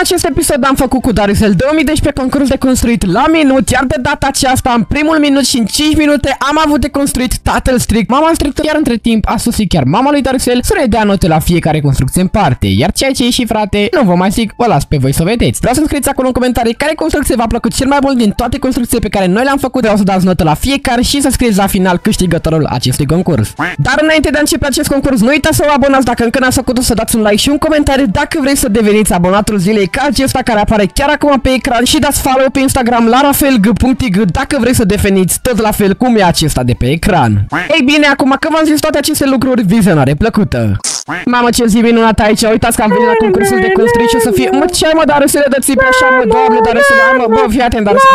acest episod am făcut cu Darusel 2012 concurs de construit la minut, iar de data aceasta, în primul minut și în 5 minute, am avut de construit tatăl strict, mama strict, iar între timp a sosit chiar mama lui Darusel să ne dea note la fiecare construcție în parte. Iar ceea ce e și frate, nu vă mai zic, vă las pe voi să vedeți. Vreau să scrieți acolo în comentarii care construcție v-a plăcut cel mai mult din toate construcțiile pe care noi le-am făcut. Vreau să dați notă la fiecare și să scrieți la final câștigătorul acestui concurs. Dar înainte de a începe acest concurs, nu uitați să vă abonați dacă încă n-ați făcut să dați un like și un comentariu dacă vreți să deveniți abonatul zilei ca acesta care apare chiar acum pe ecran și dați follow pe Instagram la rafelg.ig dacă vreți să deveniți tot la fel cum e acesta de pe ecran. Ei bine, acum că v-am zis toate aceste lucruri, vizionare plăcută! Mamă, ce zi minunat aici, uitați că am venit la concursul de construit și o să fie... Mă, ce mă, dar să le dă țipe așa, mă, doamne, dar să le... Mă, bă, fii atent, dar să...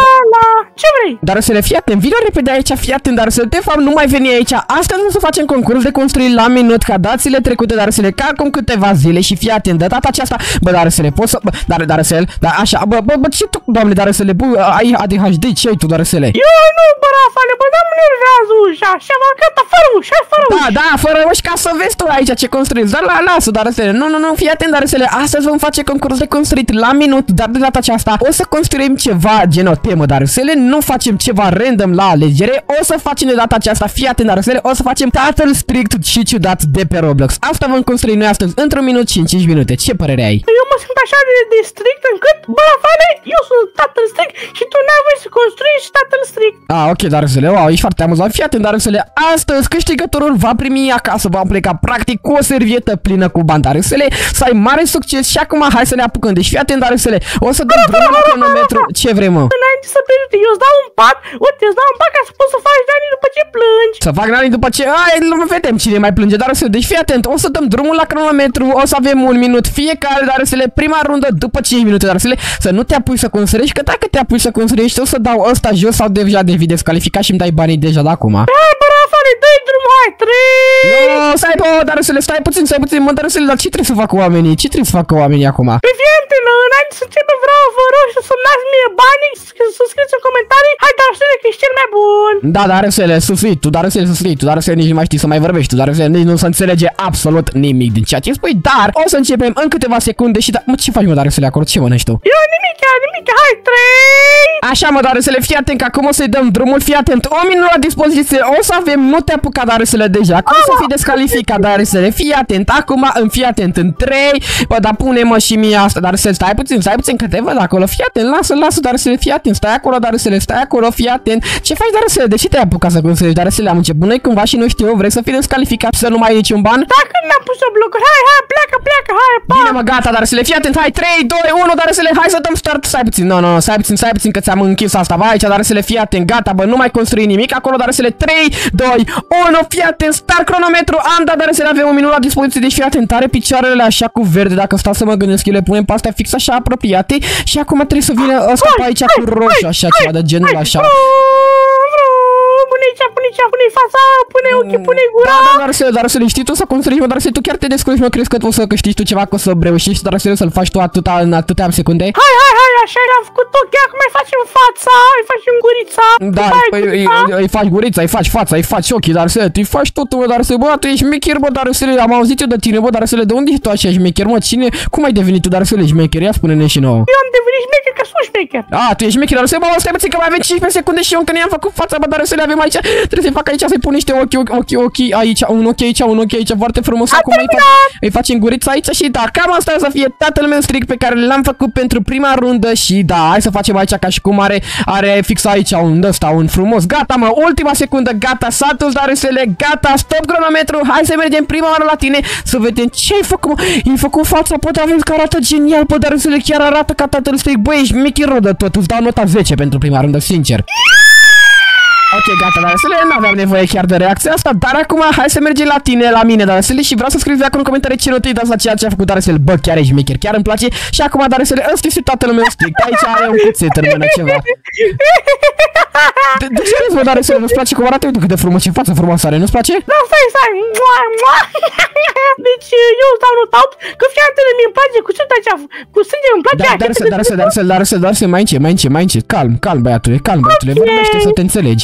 Ce vrei? Dar să le fii atent, vină repede aici, fii atent, dar să de fapt nu mai veni aici. Astăzi o să facem concurs de construit la minut ca dațile trecute, dar să le ca acum câteva zile și fii atent, de data aceasta, bă, dar să le poți să... Bă, dar, dar să le... Dar așa, bă, bă, bă, ce tu, doamne, dar să le... Bă, ai ADHD, ce ai tu, dar să le? Eu nu, bă, Rafale, bă, dar mă nervează ușa, așa, mă, gata, fără ușa, fără Da, ușa. da, fără uși ca să vezi tu aici ce construiți. Dar la, lasă, dar să Nu, nu, nu, fii atent, dar să Astăzi vom face concurs de construit la minut, dar de data aceasta o să construim ceva gen o temă, dar să nu facem ceva random la alegere. O să facem de data aceasta, fii atent, dar să o să facem tatăl strict și ciudat de pe Roblox. Asta vom construi noi astăzi într-un minut și în 5 minute. Ce părere ai? Eu mă simt așa de, de strict încât, bă, Rafale, eu sunt tatăl strict și tu n-ai voie să construiești tatăl strict. Ah, ok, dar să le wow, ești foarte amuzant. Fii atent, dar să le astăzi câștigătorul va primi acasă, va pleca practic cu o servietă plină cu bani, dar să le să ai mare succes și acum hai să ne apucăm. Deci fii atent, dar să le o să dăm drumul la cronometru. Ce vrei, mă? Înainte să pleci, eu îți dau un pat, uite, îți dau un pat ca să poți să faci Dani după ce plângi. Să fac nani după ce... Ai, nu vedem cine mai plânge, dar să Deci fii atent, o să dăm drumul la cronometru, o să avem un minut fiecare, dar să le prima rundă după 5 minute, dar să le să nu te apuci să construiești, că dacă te apuci să construiești, o să dau ăsta jos sau deja devii descalificat și îmi dai banii deja de acum. Hai, bă, Rafale, dă-i drumul, hai, trei. Nu, stai, bă, dar să le stai puțin, stai puțin, mă, dar să le, dar ce trebuie să facă oamenii? Ce trebuie să facă oamenii acum? Prietene, înainte să începem vreau vă rog să semnați mie banii, să, să scrieți în comentarii, hai, dar să că ești cel mai bun. Da, dar să le susțin, tu dar să le susțin, tu dar să nici nu mai știi să mai vorbești, tu dar să nici nu se înțelege absolut nimic din ceea ce spui, dar o să începem în câteva secunde și da, mă, ce faci mă, dar să le acord, ce mănânci tu? Eu nimic, nimic, hai, trei. Așa mă, dar să le fii atent că acum o să-i dăm drumul, fii atent, o minut la dispoziție, o să avem, nu te apuca dar să le deja, cum să fii descalificat, dar să le fii atent, acum, în fii atent, în 3, bă, dar pune-mă și mie asta, dar să stai puțin, stai puțin că te văd acolo, fii atent, lasă, lasă, dar să le fii atent, stai acolo, dar să le stai acolo, fii atent, ce faci, dar să le, de ce te-ai apucat să construiești, dar să le am început noi cumva și nu știu, vrei să fii descalificat să nu mai ai niciun ban? Dacă n-am pus o blocuri, hai, hai, pleacă, pleacă, hai, pa. Bine mă, gata, dar să le fii atent, hai, 3, 2, 1, dar să le, hai să dăm start, stai puțin, nu, no, nu, no, stai puțin, stai puțin că ți-am închis asta, vai aici, dar să le fii atent, gata, bă, nu mai construi nimic. Acolo, dar să le 3, 2, 1, fii atent, start cronometru, am dat, dar să le avem un minut la dispoziție, deci fii atent, are picioarele așa cu verde, dacă stau să mă gândesc, eu le punem pe astea fix așa apropiate și acum trebuie să vină ăsta pe aici cu roșu, așa, ceva de genul așa. Pune aici, pune aici, pune fața, pune ochii, pune gura. Da, da, dar să, dar să le știi tu să construiești, mă, dar să tu chiar te descurci, mă, crezi că tu o să câștigi tu ceva, că o să reușești, dar să să-l faci tu atâta în atâtea secunde? Hai, hai, hai, așa l-am făcut ochii, acum mai facem fața, îi facem gurița. Da, Hai, păi, îi, gurița. îi- îi faci gurița, îi faci fața, îi faci ochii, dar să tu îi faci totul, bă, dar să bă, tu ești șmecher, bă, dar să le am auzit eu de tine, bă, dar să le de unde ești tu așa șmecher, mă, cine, cum ai devenit tu, dar să le șmecher, ia spune-ne și nouă. Eu am devenit șmecher că sunt șmecher. A, tu ești șmecher, dar să bă, stai puțin că mai avem 15 secunde și eu încă ne-am făcut fața, bă, dar să le avem aici, trebuie să-i fac aici, să-i pun niște ochi, ochi, ochi, ochi aici, un ochi aici, un ochi aici, foarte frumos, acum îi, fac, îi facem gurița aici și da, cam asta o să fie tatăl meu strict pe care l-am făcut pentru prima rundă și da, hai să facem aici ca și cum are, are fix aici un ăsta, un frumos, gata mă, ultima secundă, gata, s-a dus dar le gata, stop cronometru, hai să mergem prima oară la tine să vedem ce ai făcut, mă, ai făcut fața, poate avem că arată genial, bă, dar le chiar arată ca tatăl strict, băi, ești michiro de tot, îți dau nota 10 pentru prima rundă, sincer. Ok, gata, dar să le nu aveam nevoie chiar de reacția asta, dar acum hai să mergem la tine, la mine, dar să le și vreau să scrieți acolo în comentarii ce notă îi dați la ceea ce a făcut Daresel. Bă, chiar ești mecher, chiar îmi place. Și acum Daresel, ăsta este tatăl meu strict. Aici are un cuțet în mână ceva. De, de ce râzi, bă, Daresel? Nu-ți place cum arată? Uite cât de frumos, ce față frumoasă are, nu-ți place? Da, stai, stai, mua, mua. Deci eu îți dau notat că fiantele mi îmi place cu sânge aici, cu sânge îmi place Da, așa. Daresel, Daresel, Daresel, Daresel, Daresel, mai încet, mai încet, mai încet. Calm, calm, băiatule, calm, băiatule, vorbește să te înțelegi.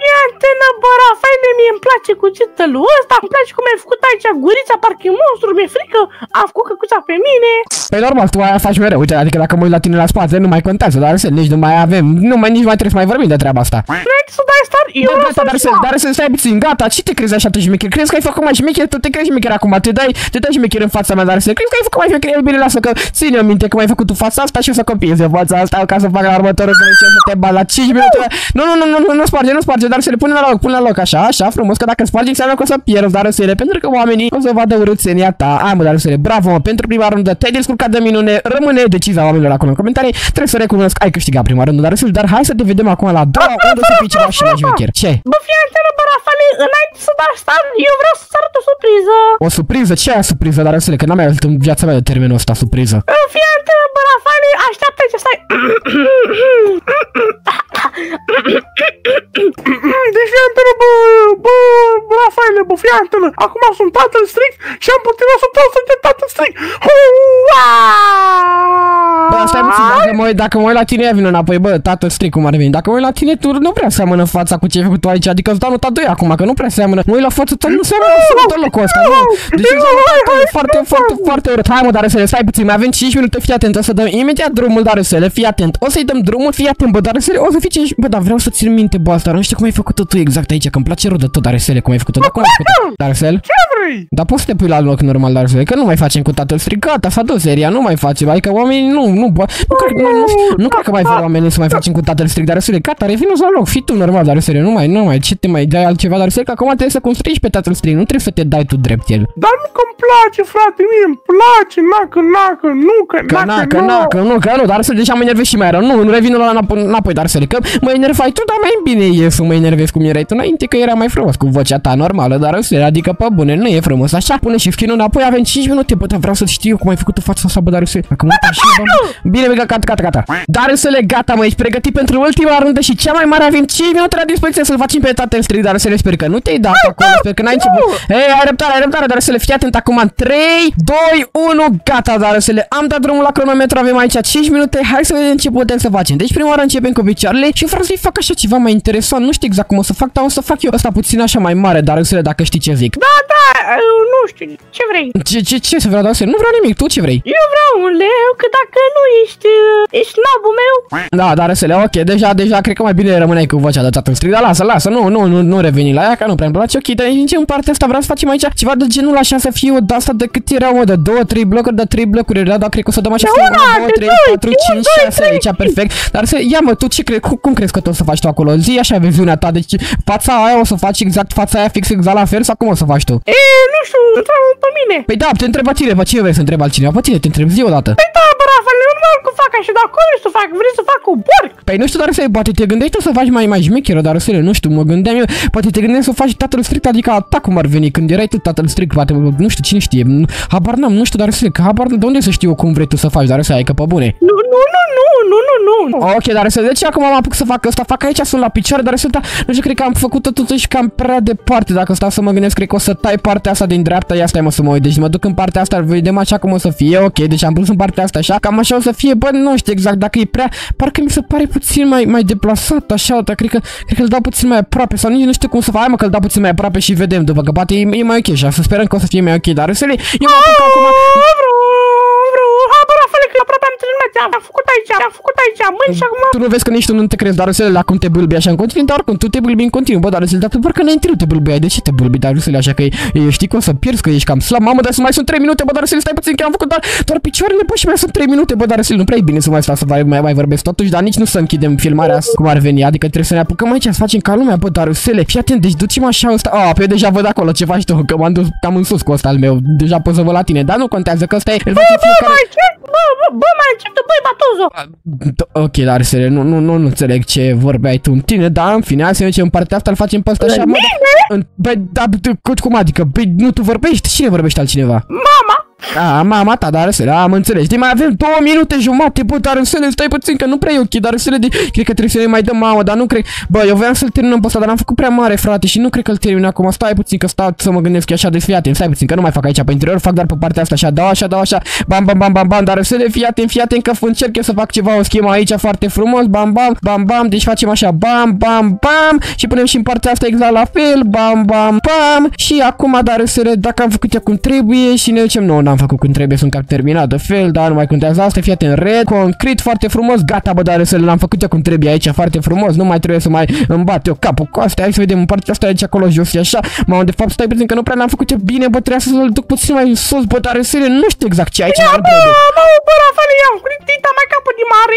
Și Fii antenă, bă, Rafaele, mie îmi place cuțitul ăsta, îmi place cum ai făcut aici gurița, parcă e monstru, mi-e frică, am făcut căcuța pe mine. Păi normal, tu aia faci mereu. Uite, adică dacă mă uit la tine la spate, nu mai contează, dar să nici nu mai avem, nu mai nici mai trebuie să mai vorbim de treaba asta. Vrei să dai star? Eu vreau să dar să, dar să stai puțin, gata, ce te crezi așa tu șmecher? Crezi că ai făcut mai șmecher? Tu te crezi șmecher acum, te dai, te dai șmecher în fața mea, dar să crezi că ai făcut mai șmecher? E bine, lasă că ține minte că mai ai făcut tu fața asta și o să copiezi fața asta ca să fac la următorul să zice să te bat la 5 minute. Nu, nu, nu, nu, nu, nu sparge, nu sparge, dar să le pune la loc, pune la loc așa, așa, frumos, că dacă spargi înseamnă că o să pierzi dar să pentru că oamenii o să vadă urâțenia ta. Ai mă, dar să bravo, mă, pentru prima rundă te-ai descurcat de minune, rămâne decizia oamenilor acolo în comentarii. Trebuie să recunosc, ai câștigat prima rundă, dar dar hai să te vedem acum la doua unde să fii ceva și mai șmecher. Ce? Bă, fii antenă, bă, Rafale, înainte să dai star, eu vreau să-ți arăt o surpriză. O surpriză? Ce aia surpriză, dar că n-am mai auzit în viața mea de termenul ăsta surpriză. Fii antenă, bă, Rafale, așteaptă ce stai. Deci fii antenă, bă, bă, bă, Rafaele, bă, fii antenă. Acum sunt tatăl strict și am putea să pot să te tatăl strict. Bă, stai puțin, dacă mă, uit, dacă mă uit la tine, ia vină înapoi, bă, tată strict cum ar veni. Dacă mă uit la tine, tu nu prea seamănă fața cu ce ai făcut tu aici, adică îți dau nota 2 acum, că nu prea seamănă. Mă uit la fața ta, nu seamănă absolut locul ăsta, nu. Deci e foarte, foarte, foarte urât. Hai mă, dar să stai puțin, mai avem 5 minute, fii atent, o să dăm imediat drumul, dar să fii atent. O să-i dăm drumul, fii atent, bă, dar să o să fii 5, bă, dar vreau să țin minte, bă, asta, nu știu cum ai făcut tu exact aici, că îmi place rău de tot, dar cum ai făcut Dar cum ai făcut Dar Ce vrei? Dar poți să te pui la loc normal, dar că nu mai facem cu tatăl stricat, s-a dus seria, nu mai facem, adică oamenii nu, nu, nu, nu, cred, nu, nu, nu cred că mai vor oamenii să mai facem cu tatăl strict, dar să gata, revină la loc, fii tu normal, dar serio, nu mai, nu mai, ce te mai dai altceva, dar că acum trebuie să construiești pe tatăl strict, nu trebuie să te dai tu drept el. Dar nu că-mi place, frate, mie îmi place, nacă, nacă, nu, că, că nacă, nacă, nu, că nu, dar să deja mă enervezi și mai rău, nu, nu revin la înapoi, dar să că mă enervai tu, dar mai bine e să mă enervezi cum erai tu înainte, că era mai frumos cu vocea ta normală, dar să adică pe bune, nu e frumos așa, pune și skin înapoi, avem 5 minute, bă, dar vreau să știu cum ai făcut tu fața asta, bă, dar să Acum și Bine, bine, gata, gata, gata. Dar să le gata, mă, ești pregătit pentru ultima rundă și cea mai mare avem 5 minute la dispoziție să-l facem pe tatăl strict, dar să le sper că nu te-ai dat acolo, sper că n-ai început. Ei, ai răbdare, ai răbdare, dar să le fii atent acum 3, 2, 1, gata, dar să le am dat drumul la cronometru, avem aici 5 minute, hai să vedem ce putem să facem. Deci prima oară începem cu picioarele și vreau să-i fac așa ceva mai interesant, nu știu exact cum o să fac, dar o să fac eu asta puțin așa mai mare, dar să le dacă știi ce zic. Da, da, nu știu, ce vrei? Ce, ce, ce să vreau, dar nu vreau nimic, tu ce vrei? Eu vreau un leu, că dacă nu ești, ești nabul meu. Da, dar să le ok, deja, deja, cred că mai bine rămâneai cu vocea de tatăl strict, dar lasă, lasă, nu, nu, nu, nu reveni la ea, că nu prea îmi place, ok, dar nici în partea asta vreau să facem aici ceva de genul așa să fie o de asta de cât era, mă, de 2, 3 blocuri, de 3 blocuri, era, dar cred că o să dăm așa, 1, 2, 3, 4, 5, 6, aici, perfect, dar să, ia mă, tu ce crezi, cum, cum crezi că tu o să faci tu acolo? Zi așa viziunea ta, deci fața aia o să faci exact fața aia fix exact la fel sau cum o să faci tu? E, nu știu, întreabă pe mine. Păi da, te întreba tine, pe cine vrei să întrebi altcineva? Pe tine te întreb zi odată. Păi da, bă, Rafael, normal că fac așa, dar cum vrei să fac? Vrei să fac cu porc? Păi nu știu, dar să poate te gândești tu să faci mai mai șmecheră, dar să nu știu, mă gândeam eu, poate te gândești să faci tatăl strict, adică atac cum ar veni, când erai tu tatăl strict, poate, nu știu, cine știe, habar n-am, nu știu, dar să că habar, de unde să știu cum vrei tu să faci, dar să ai că pe bune. Nu, nu, nu, nu, nu, nu, nu. Ok, dar să de ce acum am apuc să fac asta, fac aici, sunt la picioare, dar sunt, nu știu, cred că am făcut-o totuși cam prea departe, dacă stau să mă gândesc, cred că o să tai partea asta din dreapta, ia stai mă să mă uit, deci mă duc în partea asta, vedem așa cum o să fie, ok, deci am pus în partea asta așa, cam așa o să fie, bă, nu știu exact dacă e prea, parcă mi se pare puțin mai, mai deplasat așa, dar cred că, cred că îl dau puțin mai aproape sau nici nu știu cum să fac, hai mă că îl dau puțin mai aproape și vedem după că poate e, e mai ok așa, să sperăm că o să fie mai ok, dar să le, eu mă apuc acum, aproape am terminat, am făcut aici, am făcut aici, mâini și acum... Tu nu vezi că nici tu nu te crezi, dar să la cum te bâlbi așa în continuu, dar oricum tu te bâlbi în continuu, bă, dar să dar parcă înainte nu te bâlbeai, de ce te bâlbi, dar să așa că e, știi că o să pierzi, că ești cam slab, mamă, dar să mai sunt 3 minute, bă, dar să stai puțin că am făcut doar, doar picioarele, bă, și mai sunt 3 minute, bă, dar să nu prea e bine să mai stau să mai, mai, mai vorbesc. Totuși, dar nici nu să închidem filmarea asta, cum ar veni, adică trebuie să ne apucăm aici, să facem ca lumea, bă, dar să le fii atent, deci ducem așa ăsta, a, pe deja văd acolo ce faci tu, că m-am dus cam în sus cu ăsta al meu, deja pot să văd la tine, dar nu contează că ăsta e, îl face fiecare... Bă, bă, bă, mai încep tu, băi, Batuzo! Ok, dar să nu, nu, nu, nu înțeleg ce vorbeai tu în tine, dar în fine, hai să mergem în partea asta, îl facem pe ăsta așa, mă, Băi, da, cum adică, băi, nu tu vorbești? Cine vorbește altcineva? Mama! A, mama ta, dar să am înțeles. Știi, mai avem două minute jumate, bă, dar să stai puțin, că nu prea e ok, dar să de... Cred că trebuie să ne mai dăm mamă, dar nu cred... Bă, eu voiam să-l terminăm pe ăsta, dar am făcut prea mare, frate, și nu cred că-l termin acum. Stai puțin, că stau să mă gândesc așa de fiate, stai puțin, că nu mai fac aici pe interior, fac doar pe partea asta, așa, dau așa, dau așa, bam, bam, bam, bam, bam, dar să le fiate, fiate, încă încerc eu să fac ceva, o schemă aici foarte frumos, bam, bam, bam, bam, deci facem așa, bam, bam, bam, și punem și în partea asta exact la fel, bam, bam, bam, și acum, dar să dacă am făcut eu cum trebuie și ne ducem, nu, n-am făcut cum trebuie, sunt cap terminat de fel, dar nu mai contează asta, fiate în red, concret, foarte frumos, gata, bă, dar să l-am făcut eu cum trebuie aici, foarte frumos, nu mai trebuie să mai îmi bat eu capul cu astea, hai să vedem în partea asta aici acolo jos și așa, mă, de fapt stai puțin că nu prea l-am făcut eu bine, bă, trebuie să-l duc puțin mai sus, bă, dar să nu știu exact ce aici. Ia, bă, bă, bă, Rafael, ia, cu mai capul de mare.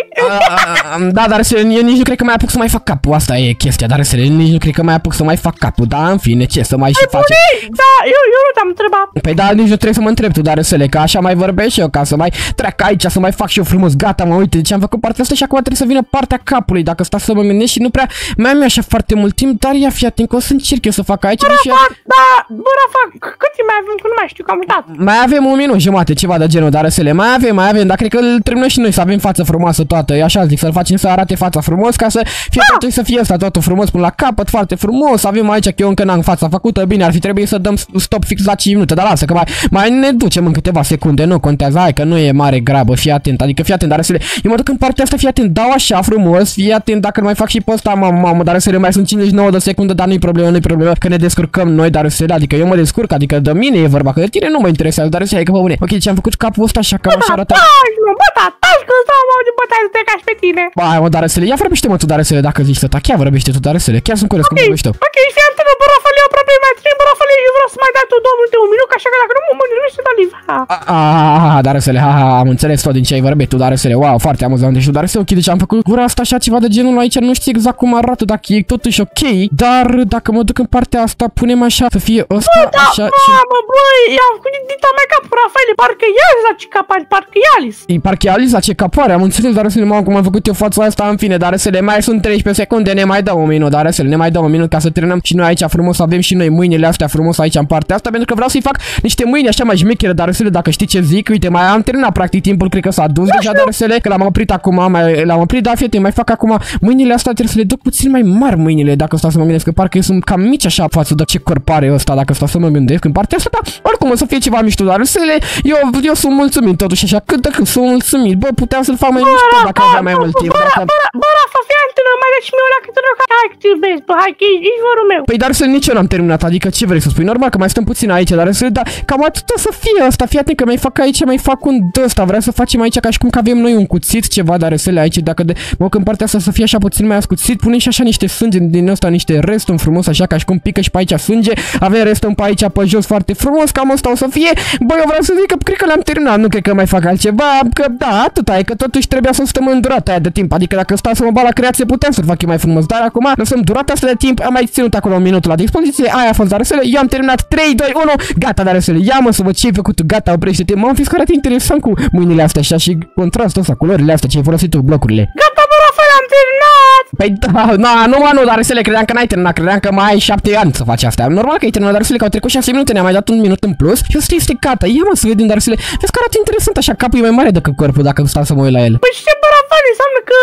Da, dar să eu nici nu cred că mai apuc să mai fac capul, asta e chestia, dar să nici nu cred că mai apuc să mai fac capul, da, în fine, ce să mai și face. Da, eu, eu nu te-am întrebat. Păi da, nici nu trebuie să mă întreb tu, dar să le, că așa mai vorbesc și eu, ca să mai trec aici, să mai fac și eu frumos, gata, mă, uite, deci am făcut partea asta și acum trebuie să vină partea capului, dacă stau să mă gândesc și nu prea mai am așa foarte mult timp, dar ia fi atent că o să încerc eu să fac aici. Bă, fac, da, bă, fac, cât mai avem, că nu mai știu, că am uitat. Mai avem un minut jumate, ceva de genul, dar să le mai avem, mai avem, dar cred că îl terminăm și noi să avem față frumoasă toată, e așa zic, să-l facem să arate fața frumos, ca să fie da. totul să fie asta totul frumos până la capăt, foarte frumos, avem aici că eu încă n-am fața făcută, bine, ar fi trebuit să dăm stop fix la 5 minute, dar lasă că mai, mai ne ducem în câteva secunde, nu contează, hai că nu e mare grabă, fii atent, adică fii atent, dar să le, eu mă duc în partea asta, fii atent, dau așa frumos, fii atent dacă mai fac și pe ăsta, mamă, mamă, dar să le mai sunt 59 de secunde, dar nu-i problemă, nu-i problemă, că ne descurcăm noi, dar să le, adică eu mă descurc, adică de mine e vorba, că de tine nu mă interesează, dar să hai că pe bune. Ok, deci am făcut capul ăsta așa, cam așa arată. Taci, mă, bă, da, taci, că stau, mă, de bătaie să te cași pe tine. Ba, mă, dar să le, ia vorbește mă tu, dar să le, dacă zici tata, chiar vorbește tu, dar să le, chiar sunt curios cum vorbești tu. Ok, fii atent, bă, Rafael, eu aproape mai trei, bă, Rafael, eu vreau să mai dai tu două minute, un minut, așa că dacă nu mă mânirește, da live. Ah, dar să le, ha, ha, am înțeles tot din ce ai vorbit tu, dar să le, wow, foarte amuzant, deci tu, dar să ok, deci am făcut gura asta așa ceva de genul aici, nu știu exact cum arată, dacă e totuși ok, dar dacă mă duc în partea asta, punem așa, să fie ăsta, bă, da, așa mamă, și... băi, i-am făcut dita mea cap, Rafael, parcă e Alice la ce cap, parcă e Alice. E parcă e Alice la ce capoare, am înțeles, dar să le, mamă, cum am făcut eu fața asta, în fine, dar să le mai sunt 13 secunde, ne mai dau un minut, dar să le, ne mai dau un minut ca să terminăm și noi aici frumos, avem și noi mâinile astea frumos aici în partea asta, pentru că vreau să-i fac niște mâini așa mai șmechere, dar să le, dacă știi ce zic, uite, mai am terminat practic timpul, cred că s-a dus deja, dar să le, că l-am oprit acum, mai l-am oprit, da, fete, mai fac acum mâinile astea, trebuie să le duc puțin mai mari mâinile, dacă stau să mă gândesc, că parcă sunt cam mici așa față de ce corp are ăsta, dacă stau să mă gândesc, în partea asta, da, oricum o să fie ceva mișto, dar să le, eu, eu sunt mulțumit totuși așa, cât de cât sunt mulțumit, bă, puteam să-l fac mai mișto dacă aveam mai mult timp. Bă, bă, bă, Rafa, fii antrenă, mai dați mie la câte ori, hai că te iubesc, bă, hai că ești vorul meu. Păi dar să nici eu n-am terminat, adică ce vrei să spui, normal că mai stăm puțin aici, dar să da, cam atât o să fie asta, fii atent că mai fac aici, mai fac un dăsta, vreau să facem aici ca și cum că avem noi un cuțit, ceva, dar să le aici, dacă de, mă, în partea asta să fie așa puțin mai ascuțit, punem și așa niște sânge din ăsta, niște restul frumos, așa ca și cum pică și pe aici sânge, avem restul pe aici pe jos foarte frumos, cam asta o să fie, bă, eu vreau să zic că cred că l-am terminat, nu cred că mai fac altceva, că da, atât e, că totuși trebuia să stăm în durata aia de timp, adică dacă stau să mă bat la creație putem să-l fac mai frumos, dar acum lăsăm durata asta de timp, am mai ținut acolo un minut la dispoziție, aia a fost Daresele, eu am terminat 3, 2, 1, gata Daresele, ia mă să văd ce ai făcut tu, gata, oprește-te, m-am fi scarat interesant cu mâinile astea așa și contrastul ăsta, culorile astea ce ai folosit tu, blocurile. Gata, bă, Rafael, am terminat! Păi da, na, nu mă, nu, Daresele, credeam că n-ai terminat, credeam că mai ai 7 ani să faci asta. Normal că ai terminat Daresele, că au trecut 6 minute, ne-a mai dat un minut în plus și ăsta este gata. Ia mă să vedem Daresele, vezi că arată interesant așa, capul e mai mare decât corpul dacă stau să mă uit la el. Păi ce, bă, Rafael, înseamnă că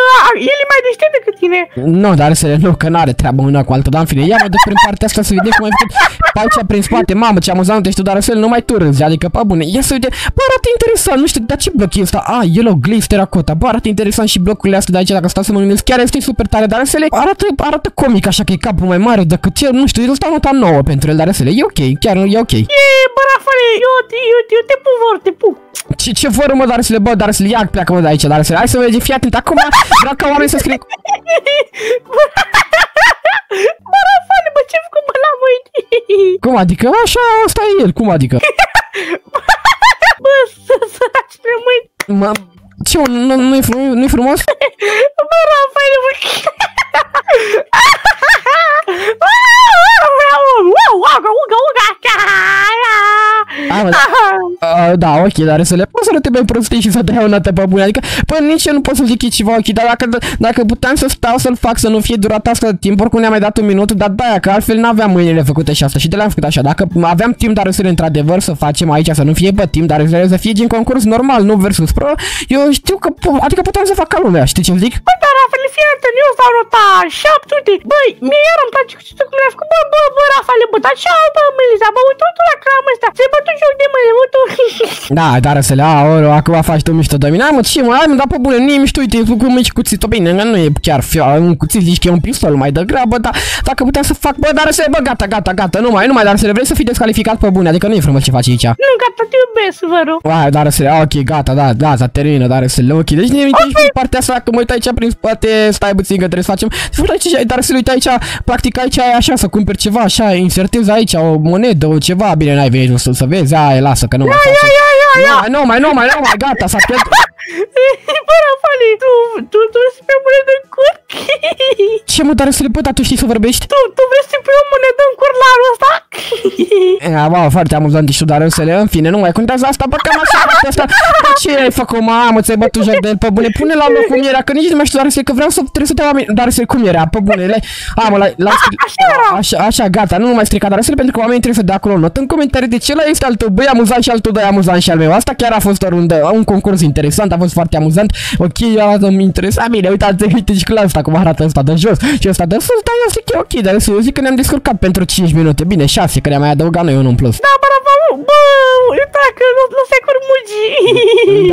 el e mai deștept decât tine. Nu, Daresele, nu, că n-are treabă una cu altă, dar în fine, ia mă duc prin partea asta să vedem cum ai făcut pe aici prin spate. Mamă, ce amuzant ești tu, Daresele, nu mai tu râzi, adică, pa bune, ia să uite, bă, arată interesant, nu știu, dar ce bloc e ăsta? Ah, Yellow Glaze Terracotta, bă, arată interesant și blocurile astea de aici, dacă stau să mă gândesc, chiar este super tare, dar să le arată, arată comic, așa că e capul mai mare decât el, nu știu, el stau nota nouă pentru el, dar să le e ok, chiar e ok. E, bă, Rafael, eu, eu, eu te pup, vor, te pup. Ce, ce vor mă, dar să le bă, dar să le ia, pleacă mă de aici, dar să le, hai să mergem, fii atent, acum vreau ca oamenii să scrie. bă, Rafael, bă, ce făcut, bă, la mâini? Cum adică? Așa, asta e el, cum adică? bă, să săraci de mâini. Mă, ce, nu, nu, e frumos? Nu e frumos? Bă, Rafael, bă, A, da, ok, dar să le poți să nu te mai prostii și să dai o notă pe bune. Adică, păi nici eu nu pot să zic e ceva ok, dar dacă, dacă puteam să stau să-l fac să nu fie durat asta de timp, oricum ne-a mai dat un minut, dar da, că altfel n-aveam mâinile făcute și asta și de le-am făcut așa. Dacă aveam timp, dar să într-adevăr să facem aici, să nu fie pe timp, dar să fie gen concurs normal, nu versus pro, eu știu că, adică puteam să fac ca lumea, știi ce zic? Bă, dar Rafael, fii atent, eu stau nota 7, uite, băi, mie iar îmi place cu cum le-a făcut, bă, bă, bă, Rafael, bă, dar ce bă, Melisa, bă, uite, uite la cram ăsta, se bătut joc de mâine, uite, Da, dar să le au, acum faci tu mișto de mine, hai mă, ce mă, hai mă, dar pe bune, nu e mișto, uite, cu mici cuțit, bine, nu e chiar fia, un cuțit, zici că e un pistol mai degrabă, dar dacă puteam să fac, bă, dar să bă, gata, gata, gata, nu mai, nu mai, dar să le vrei să fii descalificat pe bune, adică nu e frumos ce faci aici. Nu, gata, te iubesc, vă rog. Hai, dar să le, ok, gata, da, da, s-a termină, dar să le, ok, deci ne okay. partea asta, că mă uit aici prin spate, stai puțin că trebuie să facem, dar să le uite aici, practic aici e așa, să cumperi ceva, așa, insertezi aici o monedă, o ceva, bine, n-ai venit să, să vezi, ai, lasă, că nu mai face. Ia, ia, ia, ia, Nu, mai, nu mai, nu mai, gata, s-a pierdut. Bă, Rafali, tu, tu, tu vrei să pui o monedă în cur? Ce mă, dar să le pot, tu știi să vorbești? Tu, tu vrei să pui o monedă în cur la anul ăsta? E, bă, foarte amuzant și tu, dar să le, în fine, nu mai contează asta, bă, cam așa, asta. Bă, ce ai făcut, mamă, ți-ai bătut joc de el, pe bune, pune la loc cum era, că nici nu mai știu, dar să că vreau să, trebuie să te oameni, dar să cum era, pe bune, le, a, mă, la, la, așa, așa, gata, nu mai strica, dar să pentru că oamenii trebuie să dea acolo o notă în comentarii de ce la este al tău, băi, amuzant și al tău, doi amuzant și al meu, asta chiar a fost o rundă, un concurs interesant, a fost foarte amuzant, ok, arată-mi interesant, bine, uitați, uite și clar asta cum arată ăsta de jos și ăsta de sus, dar eu zic că e ok, dar eu zic că ne-am descurcat pentru 5 minute, bine, 6, că ne-am mai adăugat noi unul în plus. Da, bă, bă, bă, uita că nu, nu se curmugi.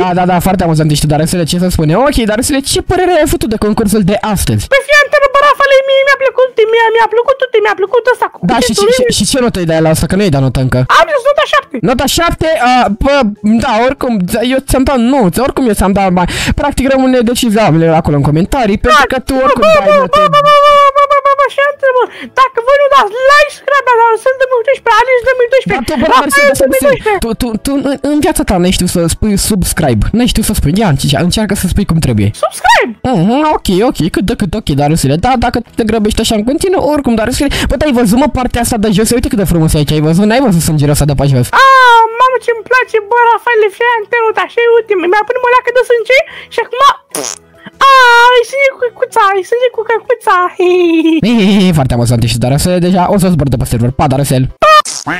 Da, da, da, foarte amuzant ești, dar să ce să spune, ok, dar să ce părere ai făcut de concursul de astăzi? Păi fii antenă, bă, Rafale, mie mi-a plăcut, mie mi-a plăcut tot, mi-a plăcut ăsta cu Da, și, și, și, ce notă îi dai la asta, că nu i dat notă încă? Am zis nota 7. Nota 7? Uh, bă, da, oricum, eu ți-am dat nu, oricum eu ți-am dat mai, practic rămâne decizia acolo în comentarii, pentru că tu oricum dai note și întrebă, dacă voi nu dați like, subscribe la sunt 2012, Alex 2012, Dar tu, bă, Rafael 2012. Tu, tu, tu, în viața ta n-ai știu să spui subscribe, n-ai știu să spui, ia, încearcă să spui cum trebuie. Subscribe! Mm, ok, ok, cât de cât ok, dar râsile, da, dacă te grăbești așa în continuu, oricum, dar râsile, bă, ai văzut, mă, partea asta de jos, uite cât de frumos e aici, ai văzut, n-ai văzut sângele ăsta de pe jos. Ah, mamă, ce-mi place, bă, Rafael, fie antenul, așa e ultim, mi-a pus o leacă de sânge și acum... Ai, sânge cu căcuța, ai sânge cu căcuța. Foarte amuzant și dar să deja o să zbor de pe server. Pa,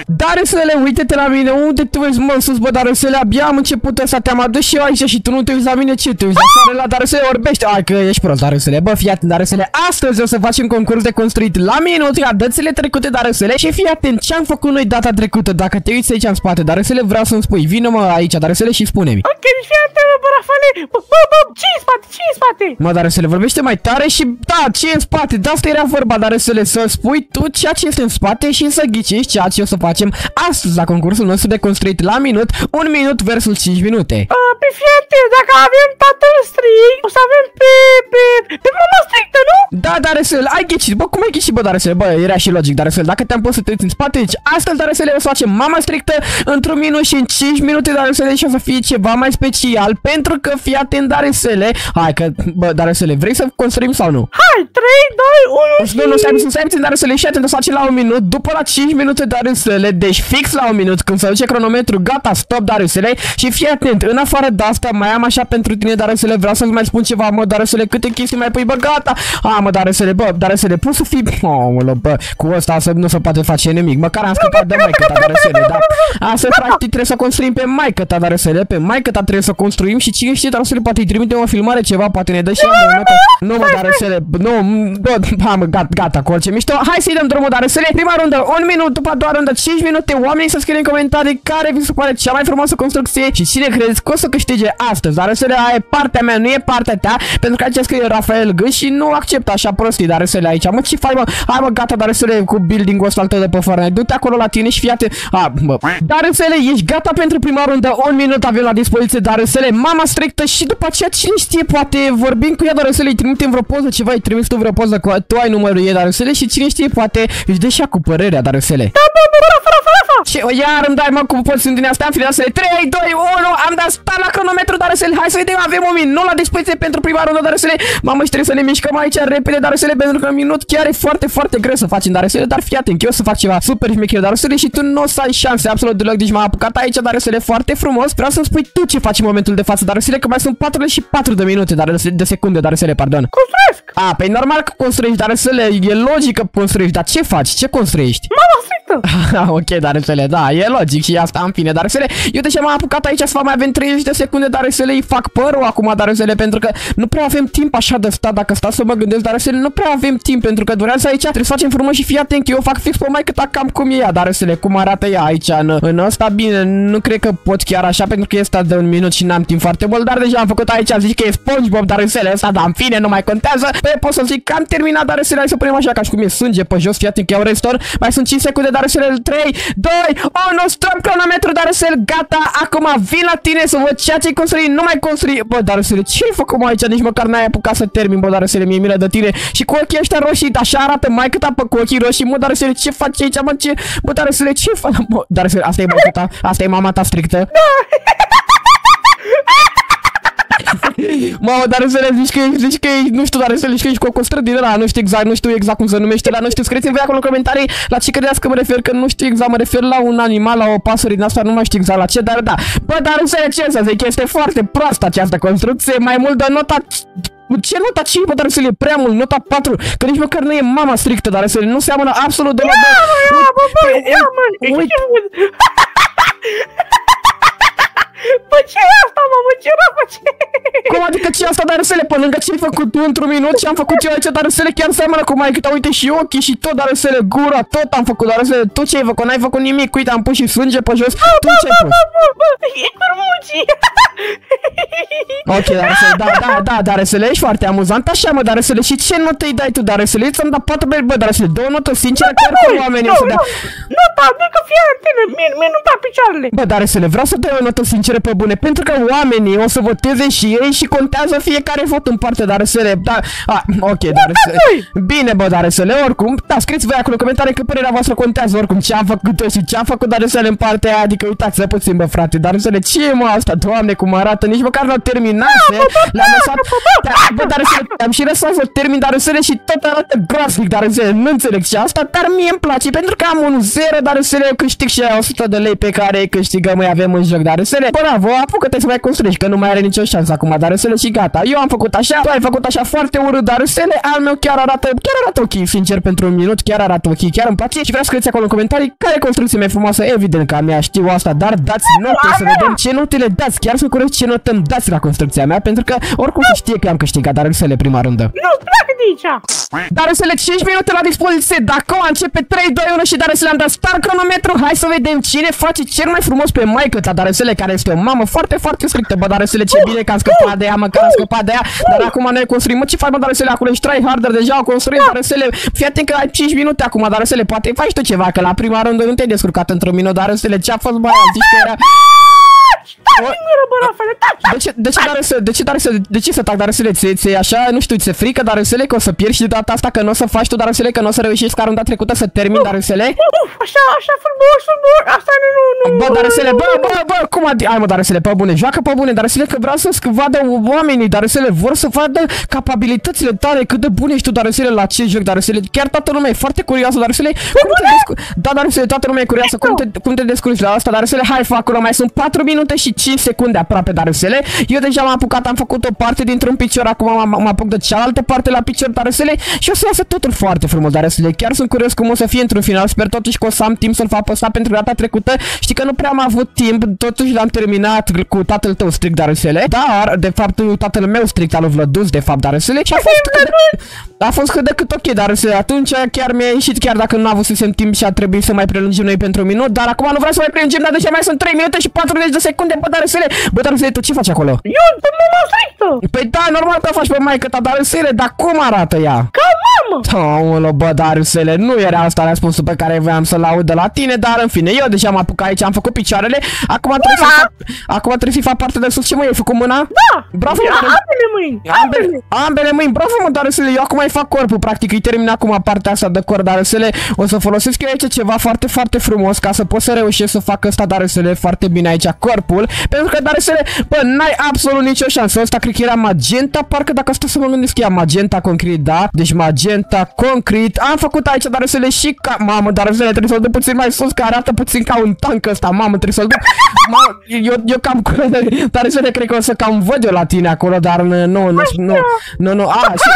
dar să Darusele, uite-te la mine, unde tu vezi mă sus, bă, Darusele, abia am început ăsta, te-am adus și eu aici și tu nu te uiți la mine, ce te uiți la soare la Darusele, orbește, ai că ești prost, Darusele, bă, fii atent, Darusele, astăzi o să facem concurs de construit la minut, ia dățile trecute, Darusele, și fii atent, ce-am făcut noi data trecută, dacă te uiți aici în spate, Darusele, vreau să-mi spui, vină mă aici, Darusele, și spune-mi. Ok, deci fii atent, bă, Rafale, bă, bă, bă, ce în spate, ce în spate? Mă, Darusele, vorbește mai tare și, da, ce în spate, de asta era vorba, Darusele, să spui tu ceea ce este în spate și să ghicești ceea ce o să facem astăzi la concursul nostru de construit la minut, un minut versus 5 minute. Uh, pe fiate, dacă avem tatăl strig, o să avem pe, pe, pe mama strictă, nu? Da, dar Daresel, ai ghicit, bă, cum ai ghicit, bă, Daresel, bă, era și logic, Daresel, dacă te-am pus să te uiți în spate, deci astăzi, Daresel, o să facem mama strictă într-un minut și în 5 minute, Daresel, și o să fie ceva mai special, pentru că fii atent, Daresele, hai că, bă, Daresele, vrei să construim sau nu? Hai, 3, 2, 1 și... Nu, nu, stai, stai, stai, Daresele, și atent, o să facem la un minut, după la 5 minute, Daresele, deci fix la un minut, când se duce cronometru, gata, stop, Dariusele, și fii atent, în afară de asta, mai am așa pentru tine, Dariusele, vreau să-ți mai spun ceva, mă, Dariusele, câte chestii mai pui, bă, gata, a, mă, Dariusele, bă, Dariusele, poți să fii, oh, bă, cu ăsta să nu se poate face nimic, măcar am scăpat de maică ta, Dariusele, da, asta practic trebuie să construim pe maică ta, Dariusele, pe maică ta trebuie să construim și cine știe, Dariusele, poate îi trimite o filmare, ceva, poate ne dă și o notă, nu, mă, Dariusele, nu, bă, ha, mă, gata, gata, cu orice mișto, hai să-i dăm drumul, Dariusele, prima rundă, un minut, după a doua rundă, 5 minute, oamenii să scrie în comentarii care vi se pare cea mai frumoasă construcție și cine credeți că o să câștige astăzi. Dar să e partea mea, nu e partea ta, pentru că aici scrie Rafael G și nu accept așa prostii, dar să aici. Mă, ce faci, mă? Hai, mă, gata, dar să cu building-ul ăsta al tău de pe Fortnite. Du-te acolo la tine și fiate. A, mă. Dar să ești gata pentru prima rundă. Un minut avem la dispoziție, dar să mama strictă și după aceea cine știe, poate vorbim cu ea, dar să le trimitem vreo poză, ceva, îi trimis tu vreo poză cu tu ai numărul ei, dar să și cine știe, poate își dă și cu părerea, dar să Da, bă, bă, Rafa, Rafa, Rafa, Ce, iar îmi dai mă cum poți din astea în final 3, 2, 1, am dat start la cronometru, dar să hai să vedem, avem un minut la dispoziție pentru prima rundă, dar să mamă, și trebuie să ne mișcăm aici repede, dar să pentru că un minut chiar e foarte, foarte greu să facem dar să dar fii atent, eu să fac ceva super șmecher, dar să și tu nu o să ai șanse absolut deloc, deci m-am apucat aici, dar să foarte frumos, vreau să spui tu ce faci în momentul de față, dar să că mai sunt 44 de minute, dar de secunde, dar să pardon. Construiesc! A, pe normal că construiești, dar să e logic că construiești, dar ce faci? Ce construiești? Mama strictă! ok, dar să da, e logic și asta, în fine, dar să eu de ce m-am apucat aici să fac mai avem 30 de secunde, dar să îi fac părul acum, dar să pentru că nu prea avem timp așa de stat, dacă stau să mă gândesc, dar să nu prea avem timp, pentru că durează aici, trebuie să facem frumos și fii atent, eu fac fix pe mai cât cam cum e ea, dar să cum arată ea aici în, în ăsta, bine, nu cred că pot chiar așa, pentru că este de un minut și n-am timp foarte mult, dar deja am făcut aici, zic că e SpongeBob, dar în ăsta, dar în fine, nu mai contează, păi pot să zic că am terminat, dar să hai să punem așa, ca și cum e sânge pe jos, fii atent că iau restor, mai sunt 5 secunde, dar să 3, 2, 1, stop cronometru, dar să gata, acum vin la tine să văd ceea ce-ai construit, nu mai construi, bă, dar să ce-ai făcut aici, nici măcar n-ai apucat să termin, bă, dar să mie milă de tine și cu ochii ăștia roșii, așa arată mai cât apă cu ochii roșii, mă, dar să ce faci aici, mă, ce, bă, dar să ce faci, bă, dar să asta e mama ta, asta e mama ta strictă. Da. Mamă, dar să le zici că zici că nu știu, dar să le zici că ești cu o costră din ăla, nu știu exact, nu știu exact cum se numește la, nu știu, scrieți-mi voi acolo în comentarii la ce credeți că mă refer, că nu știu exact, mă refer la un animal, la o pasăre din asta, nu mai știu exact la ce, dar da. Bă, dar să ce să zic, este foarte proastă această construcție, mai mult de nota ce nota 5, bă, dar să le prea mult, nota 4, că nici măcar nu e mama strictă, dar să nu seamănă absolut deloc. Ia, mă, ia, bă, bă, ia, mă, Bă, ce e asta, mamă? Ce rău, ce Cum adică ce asta, dar le pe lângă? Ce ai făcut tu într-un minut? Și am făcut eu aici, dar le chiar seamănă cu mai câte, uite și ochii și tot, dar le gura, tot am făcut, dar le tot ce ai făcut, n-ai făcut nimic, uite, am pus și sânge pe jos, bă, tu ce ai pus? Bă, bă, bă, e curmucii. Ok, dar să da, da, da, dar să le ești foarte amuzant, așa mă, dar să le și ce notă îi dai tu, dar să le ți-am dat patru bă, dar să le două notă sinceră, chiar cu oamenii o să dea. Nu, da, nu că fie antene, mie, mie nu da picioarele. Bă, dar să le vreau să dai o notă sinceră pe bune, pentru că oamenii o să voteze și ei și contează fiecare vot în parte, dar să le, da, a, ok, dar să Bine, bă, dar să le oricum, da, scrieți voi acolo în comentarii că părerea voastră contează oricum ce am făcut eu și ce am făcut, dar să le în partea aia, adică uitați-vă puțin, bă, frate, dar să le ce mă asta, doamne, cum arată, nici măcar nu au terminat, le-am lăsat, da, bă, dar să am și lăsat să termin, dar să le și tot arată groaznic, dar să nu înțeleg și asta, dar mie îmi place, pentru că am un 0, dar să le câștig și 100 de lei pe care câștigăm, mai avem în joc, dar să le, bravo, apucă-te să mai construiești, că nu mai are nicio șansă acum, dar să le și gata, eu am făcut așa, tu ai făcut așa foarte urât, dar să le al meu chiar arată, chiar arată ok, sincer, pentru un minut, chiar arată ok, chiar îmi place și vreau să scrieți acolo în comentarii care construcție mai frumoasă, evident că a mea știu asta, dar dați note să vedem ce note le dați, chiar să curăț ce notă îmi dați la construcția mea, pentru că oricum se știe că am câștigat, dar să le prima rândă. Nu, pleacă de aici! Dar să le 5 minute la dispoziție, dacă o începe 3, 2, 1 și dar să le-am dat start cronometru, hai să vedem cine face cel mai frumos pe maică ta, dar să le care este o mamă foarte, foarte strictă, bă, dar să le ce bine că am scăpat de ea, mă, că am scăpat de ea, dar acum noi construim, mă, ce faci, mă, dar să le acolo ești try harder, deja au construit, dar să le, fii atent că ai 5 minute acum, dar să le poate faci tu ceva, că la prima rândă nu te-ai descurcat într-un minut, dar să le ce a fost, bă, zici că era... Da, de ce, de ce, dar să, de ce, dar să, de ce să tac, dar să le ți, ți așa, nu știu, ți frică, dar să le că o să pierzi și de data asta că nu o să faci tu, dar să le că nu o să reușești ca runda trecută să termin, dar să le? Așa, așa, frumos, frumos, asta nu, nu, nu. Bă, dar să le, bă, bă, bă, cum adică, hai mă, dar să le, pe bune, joacă pe bune, dar să le că vreau să vadă oamenii, dar să le vor să vadă capabilitățile tale, cât de bune ești tu, dar să le la ce joc, dar să le, chiar toată lumea e foarte curioasă, dar să le, cum te descurci, da, dar să le, toată lumea e curioasă, cum te, cum te descurci la asta, dar să le, hai, fac acolo, mai sunt 4 minute și 5 secunde aproape, dar să le, eu deja m-am apucat, am făcut o parte dintr-un picior, acum mă apuc de cealaltă parte la picior, dar să le, și o să iasă totul foarte frumos, dar să le, chiar sunt curios cum o să fie într-un final, sper totuși că o să am timp să-l fac pe ăsta pentru data trecută, știi că nu prea am avut timp, totuși l-am terminat cu tatăl tău strict, dar să le, dar, de fapt, tatăl meu strict al lui Vlădus, de fapt, dar să le, și a fost cât de, a fost cât de cât ok, dar să atunci chiar mi-a ieșit, chiar dacă nu a avut să se timp și a trebuit să mai prelungim noi pentru un minut, dar acum nu vreau să mai prelungim, dar deja mai sunt 3 minute și 40 de secunde, bă, dar să le, bă, dar să le, tu ce faci acolo? Eu, de mama strictă! Păi da, normal că faci pe maică ta, dar în serie, dar cum arată ea? Ca mama! mă. Aolă, bă, Dariusele, nu era asta răspunsul pe care voiam să-l aud de la tine, dar în fine, eu deja m-am apucat aici, am făcut picioarele, acum trebuie să fac, acum trebuie să fac parte de sus. Ce mă, ai făcut mâna? Da. Bravo, Da, mă, Dar- ambele mâini. Ambele, Ambele. ambele mâini, bravo mă, Darusele, eu acum îi fac corpul, practic, îi termin acum partea asta de corp, Darusele, o să folosesc eu aici ceva foarte, foarte frumos ca să pot să reușesc să fac ăsta, Darusele, foarte bine aici, corpul, pentru că, Darusele, bă, n-ai absolut nicio șansă, ăsta cred că era magenta, parcă dacă asta să mă gândesc, ea magenta concret, da, deci magenta concret, am făcut aici, Darusele, și ca, mamă, Darusele, trebuie să-l duc puțin mai sus, că arată puțin ca un tank ăsta, mamă, trebuie să-l duc, mamă, eu, eu cam, Darusele, cred că o să cam văd eu la tine acolo, dar nu, nu, nu, nu, nu, nu, a, și...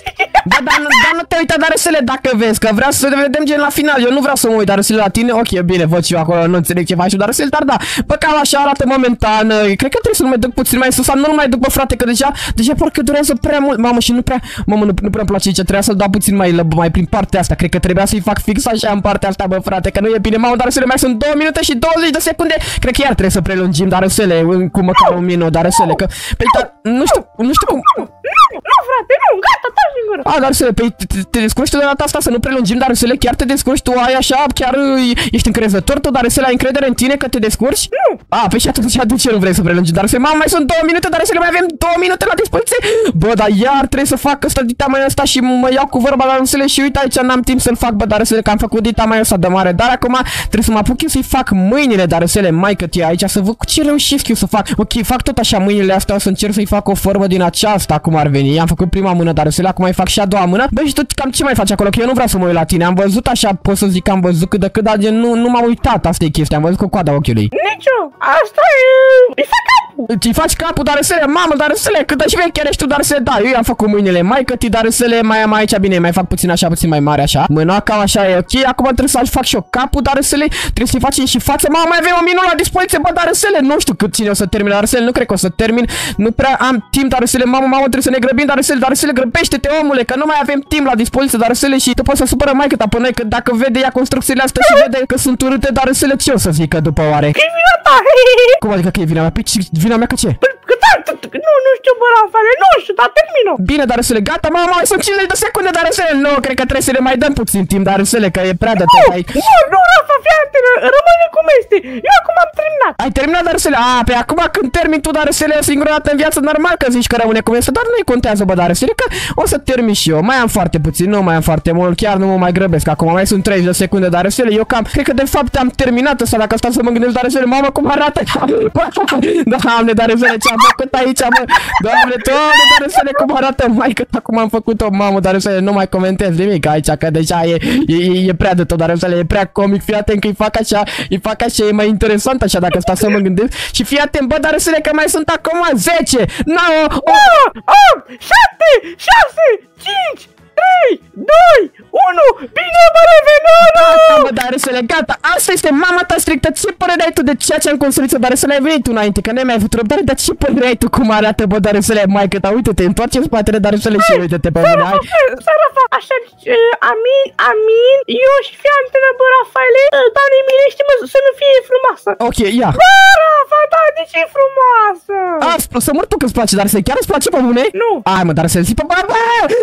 Da, dar nu, dar nu te uita, Darusele, dacă vezi, că vreau să vedem gen la final. Eu nu vreau să mă uit, Darusele, la tine. Ok, bine, văd și eu acolo, nu înțeleg ce faci, Darusele, dar da, bă, cam așa arată momentan. Cred că trebuie să nu mai duc puțin mai sus, sau nu mai duc, bă, frate, că deja, deja parcă durează prea mult. Mamă, și nu prea, mamă, nu, nu prea îmi place aici, trebuia să-l dau puțin mai, lă- mai prin partea asta. Cred că trebuia să-i fac fix așa în partea asta, bă, frate, că nu e bine. Mamă, Darusele, mai sunt 2 minute și 20 de secunde. Cred că iar trebuie să prelungim, Darusele, cu măcar un minut, Darusele, că, pe, dar, nu știu, nu știu cum, Nu, nu, frate, nu, gata, taci din gură. a, dar să pe, te, te descurci tu de data asta să nu prelungim, dar să le chiar te descurci tu, ai așa, chiar uh, ești încrezător tu, dar să le ai încredere în tine că te descurci? Nu. A, pe și atunci de ce nu vrei să prelungim? Dar să mamă, mai sunt două minute, dar să le mai avem două minute la dispoziție. Bă, dar iar trebuie să fac ăsta dita mai ăsta și mă iau cu vorba la să le și uite aici n-am timp să-l fac, bă, dar să le că am făcut dita mai ăsta de mare, dar acum trebuie să mă apuc eu să-i fac mâinile, dar să le mai că aici să văd cu ce reușesc eu să fac. Ok, fac tot așa mâinile astea, o să încerc să-i fac o formă din aceasta, cum ar veni. Am făcut prima mână, dar să le acum mai fac și a doua mână. Bă, și tu cam ce mai faci acolo? Că eu nu vreau să mă uit la tine. Am văzut așa, pot să zic că am văzut cât de cât, dar gen nu, nu m-am uitat, asta e chestia. Am văzut cu coada ochiului. Nicio, asta e... Îi fac capul. Îți faci capul, dar să le, mamă, dar să le, cât de șmecher ești tu, dar să le, da, eu i-am făcut mâinile mai căti, dar să le mai am aici, bine, mai fac puțin așa, puțin mai mare așa. Mâna cam așa e ok, acum trebuie să fac și eu capul, dar să le, trebuie să-i facem și față, mamă, mai avem o minut la dispoziție, bă, dar să le, nu știu cât ține o să termin, dar să le, nu cred că o să termin, nu prea am timp, dar să le, mamă, mamă, trebuie să ne grăbim, dar să le, dar să le, grăbește-te, omule, că nu mai avem timp la dispoziție, dar să le, și tu poți să supără mai cât până că dacă vede ea construcțiile astea și vede că sunt urâte, dar să le, ce o să zică după oare? E vina ta. Cum adică că e vina mea? Păi ce- vina mea că ce? Că da, t- t- nu, nu știu, bă, Rafale, nu știu, dar termin-o. Bine, dar să le gata, mama, mai sunt 50 de secunde, dar să le nu, cred că trebuie să le mai dăm puțin timp, dar să le că e prea de tot ai. Nu, nu, Rafa, fii atent, rămâne cum este. Eu acum am terminat. Ai terminat dar să le, a, pe acum când termin tu dar să le singura dată în viață, normal că zici că rămâne cum este, dar nu-i contează, bă, dar să le, că o să termin și eu, mai am foarte puțin, nu mai am foarte mult, chiar nu mă mai grăbesc, acum mai sunt 30 de secunde, dar să le, eu cam, cred că de fapt am terminat asta, dacă stau să mă gândesc, dar să le, mamă, cum arată, doamne, dar să le, ce am făcut aici, mă, doamne, doamne, dar să le, cum arată, mai că acum am făcut-o, mamă, dar să le, nu mai comentez nimic aici, că deja e, e, e, e prea de tot, dar să le, e prea comic, fii atent că îi fac așa, îi fac așa, e mai interesant așa dacă stau să mă gândesc. Și fii atent, bă, dar să le, că mai sunt acum 10, 9, 8, 8, 7, 6, 5, 3, 2, 1, bine mă revenim! Gata, mă, dar să le gata. Asta este mama ta strictă. Ce părere ai tu de ceea ce am construit, dar să le ai venit tu înainte, că nu mi-ai avut răbdare, dar ce părere ai tu cum arată, bă, dar să le mai că uite-te, întoarce în spatele, dar să le și uite-te pe mine. Hai. Sarafa, așa, uh, amin, amin, eu și fii antenă, bă, Rafaele, uh, Doamne milește-mă să nu fie frumoasă. Ok, ia. Bă, Rafa, da, de ce e frumoasă? A, sp- să mor tu că-ți place, dar să chiar îți place pe bune? Nu. Ai, mă, dar să le zic, bă, bă,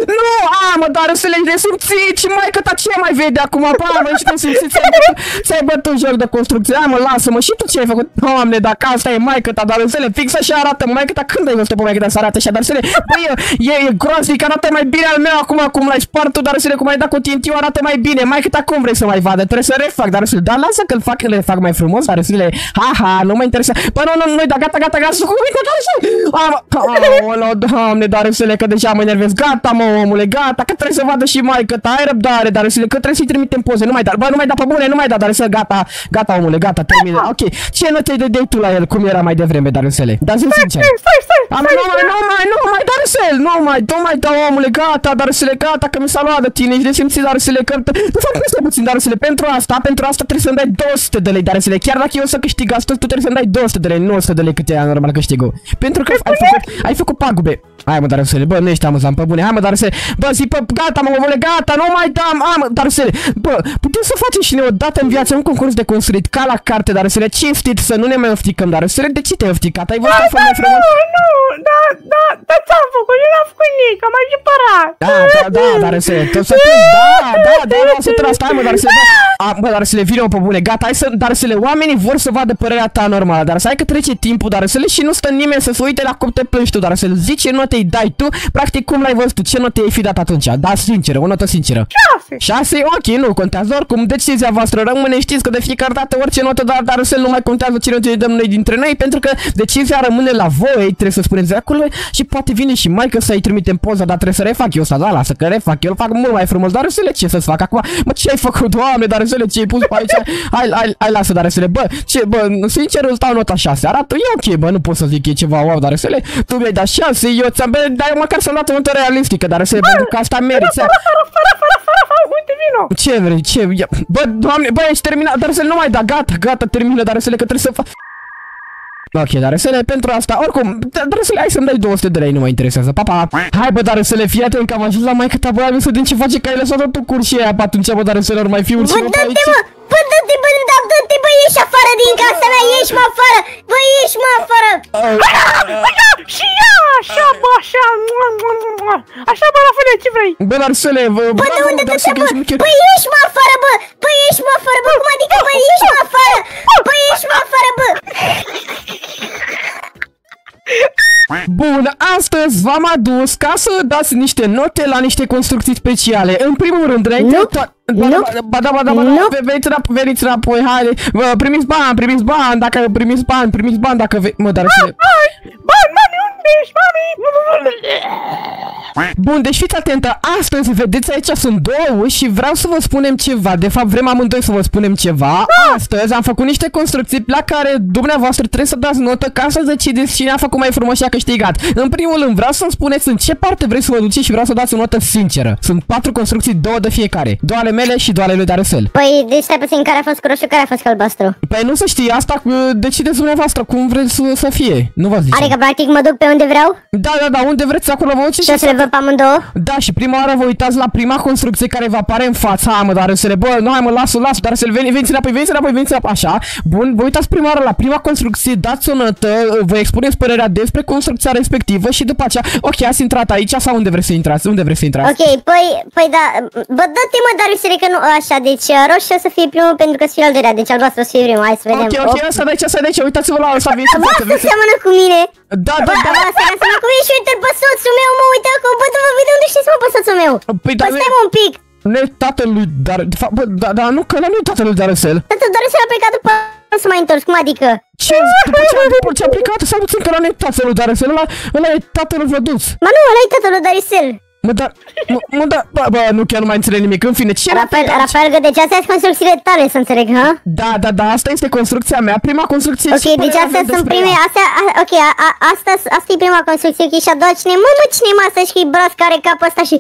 bă, nu, a, mă, dar să le resimțit și mai că ta ce mai vede acum, bă, mă, și resimțit, ți-ai bătut, ți-ai bătut joc de construcție, hai, mă, lasă-mă, și tu ce ai făcut? Doamne, dacă asta e mai că ta, dar să le fix așa arată, mai că ta, când ai văzut pe mai că ta să arate așa, dar să le, bă, e, e, e groaznic, arată mai bine al meu acum, cum l-ai spart tu, dar să le, cum ai dat cu tintiu, arată mai bine, mai că ta, cum vrei să mai vadă, trebuie să refac, dar să le, da, lasă că-l fac, că le fac mai frumos, dar să le, ha, ha, nu mă interesează, bă, nu, nu, nu, da, gata, gata, gata, cu mine, dar să, Aoleu, doamne, dar să le, că deja mă enervez, gata, mă, omule, gata, că trebuie să vadă și mai că ta, ai răbdare, dar să le, că trebuie să-i trimitem poze, nu mai da, bă, nu mai da pe bune, nu mai da, dar să, gata, gata, omule, gata, termină, ok, ce nu te dădeai tu la el, cum era mai devreme, dar să le, dar zi sincer. Stai, stai, Am, stai, nu mai, nu mai, nu mai, dar să nu mai, nu mai da omule, gata, dar să le, gata, că mi s-a luat de tine, ești de simțit, dar să le, că, de fapt, nu puțin, dar să le, pentru asta, pentru asta trebuie să-mi dai 200 de lei, dar să le, chiar dacă eu o să câștig astăzi, tu trebuie să-mi dai 200 de lei, nu 100 de lei cât e normal câștigul. Pentru că ai făcut, ai făcut pagube. Hai mă, dar să le, bă, nu ești amuzant, pe bune, hai mă, dar să bă, zi, bă, gata, mă, omule, gata, nu mai dam, hai mă, dar să bă, putem să facem și noi odată în viață un concurs de construit, ca la carte, dar să le cinstit, să nu ne mai ofticăm, dar să le, de ce te-ai ofticat? Ai văzut Da, foarte da, frumos? nu, nu, da, da, da, ți-am făcut, eu n-am făcut nimic, am mai zis pe ăla. Da, da, da, dar să tot să da, da, da, da, să tragi, stai mă, dar să le a, bă, dar să le vină pe bune, gata, hai să, dar să le oamenii vor să vadă părerea ta normală, dar să hai că trece timpul, dar să le și nu stă nimeni să se uite la cum te plângi tu, dar să le zici ce note îi dai tu, practic cum l-ai văzut tu, ce note ai fi dat atunci, da, sinceră, o notă sinceră. 6. 6, ok, nu contează oricum, decizia voastră rămâne, știți că de fiecare dată orice notă, dar, dar să nu mai contează ce note îi dăm noi dintre noi, pentru că decizia rămâne la voi, trebuie să spuneți acolo și poate vine și mai că să-i trimitem poza, dar trebuie să refac eu să da, lasă că refac, eu îl fac mult mai frumos, dar să le ce să-ți fac acum, mă, ce ai făcut, doamne, dar să le ce ai pus pe aici, hai, hai, hai, lasă, dar să le, bă, ce, bă, sincer îți dau nota 6, arată, e ok, bă, nu pot să zic e ceva wow, dar să le, tu mi-ai dat 6, eu ți-am, bă, dar eu măcar să-mi dat o notă realistică, dar să le, pentru că asta meriți, Fără, fără, fără, fără, fără, fără, uite, vino. ce vrei, ce, ia, bă, doamne, bă, ești terminat, dar să nu mai da, gata, gata, termină, dar să le, că trebuie să fac... Ok, dar să le pentru asta, oricum, dar să le hai să-mi dai 200 de lei, nu mă interesează, pa, pa. Hai, bă, dar să le fii atent că am ajuns la maică ta, bă, am să din ce face că ai lăsat-o tu curși aia, pe atunci, bă, dar să le mai fi un Bă, singur pe dă-te, aici. mă! Bă, dă-te, bă, da, dă-te, bă, ieși afară din casa mea, ieși, mă, afară! Bă, ieși, mă, afară! Așa, și ea, așa, bă, așa, mua, mua, mua. așa, bă, la fel, ce vrei? Bă, dar să le, bă, Bă, de unde dar te să bă? le Bă, ieși, mă, afară, bă! Bă, ieși, mă, afară, bă! Cum adică, bă, ieși, mă, afară! Bă, ieși, mă, afară, bă! Bun, astăzi v-am adus ca să dați niște note la niște construcții speciale. În primul rând, înainte Nu. to- Ba da, Nu. ba da, ba da, ba da, Nu. ve- veniți înapoi, veniți înapoi, haide, Bă, primiți bani, primiți bani, dacă primiți bani, primiți bani, dacă ve- Mă, dar să le... Hai, bă, mami, unde ești, mami? Bun, deci fiți atentă, astăzi, vedeți, aici sunt două uși și vreau să vă spunem ceva, de fapt vrem amândoi să vă spunem ceva. Astăzi am făcut niște construcții la care dumneavoastră trebuie să dați notă ca să decideți cine a făcut mai frumos și a câștigat. În primul rând, vreau să-mi spuneți în ce parte vreți să vă duceți și vreau să dați o notă sinceră. Sunt patru construcții, două de fiecare. Două ale mele și două ale lui Darusel. Păi, deci stai puțin, care a fost cu roșu, care a fost cu albastru? Păi nu să știi, asta uh, decideți dumneavoastră cum vreți să, să fie. Nu vă zice. Adică, practic, mă duc pe unde vreau Da, da, da, unde vreți acolo vă duceți și o să le văd pe amândouă? Da, și prima oară vă uitați la prima construcție care vă apare în fața, hai mă, dar să le, bă, nu, hai mă, lasă, lasă, dar să le veni, veniți înapoi, veniți înapoi, veniți înapoi, așa. Bun, vă uitați prima oară la prima construcție, dați o notă, vă expuneți părerea despre construcția respectivă și după aceea, ok, ați intrat aici sau unde vreți să intrați, unde vreți să intrați? Ok, păi, păi da, bă, dă-te mă, dar că nu, așa, deci uh, roșu o să fie primul pentru că sunt al doilea, deci albastru o să fie primul, hai să vedem. Ok, ok, asta de aici, asta de aici, uitați-vă la ăsta, veniți în Bă, față, asta veniți în- seamănă cu mine. Da, Bă, da, da. Bă, asta seamănă cu mine și uite bă, soțul meu, mă, uite acolo, bă, tu vă de unde știți, mă, bă, soțul meu? Păi, Bă, dar stai mă un pic. nu e tatălui, dar, de fapt, bă, da, da, nu, că ăla nu e tatălui Darusel. Tată, doar să a plecat după să mai întors, cum adică? Ce, după ce, după ce a plecat, s-a puțin că ăla nu e tatălui Darusel, ăla, ăla e tatălui Vlăduț. Mă, nu, ăla e tatăl lui Darisel. Mă, dar, mă, mă, da, bă, bă, nu chiar nu mai înțeleg nimic, în fine, ce Rafael, Rafael, că deci astea sunt construcțiile tale, să înțeleg, ha? Da, da, da, asta este construcția mea, prima construcție Ok, și deci părerea astea mea sunt despre prime, ea. astea, a, ok, a, a, asta, asta e prima construcție, ok, și a doua cine, mă, mă, cine e mă, asta și că e braț care capă ăsta și...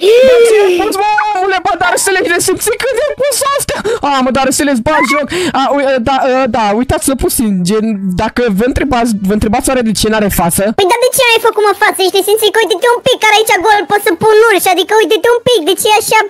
Ce ai pus, mă, omule, bă, dar să le le simți când ai pus astea? A, mă, dar să le-ți bagi joc. A, ui, da, uh, da, uitați-vă puțin, gen, dacă vă întrebați, vă întrebați oare de ce n-are față? Păi dar de ce ai făcut mă față? Ești simți că uite-te un pic care aici gol, pot să pun urși, adică uite-te un pic, de ce e așa?